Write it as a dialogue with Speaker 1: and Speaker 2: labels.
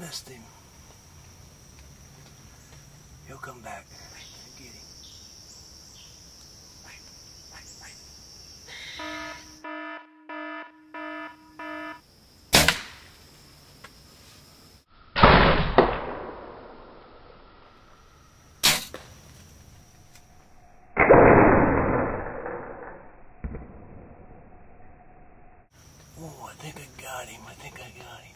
Speaker 1: missed him. He'll come back get him. Oh, I think I got him. I think I got him.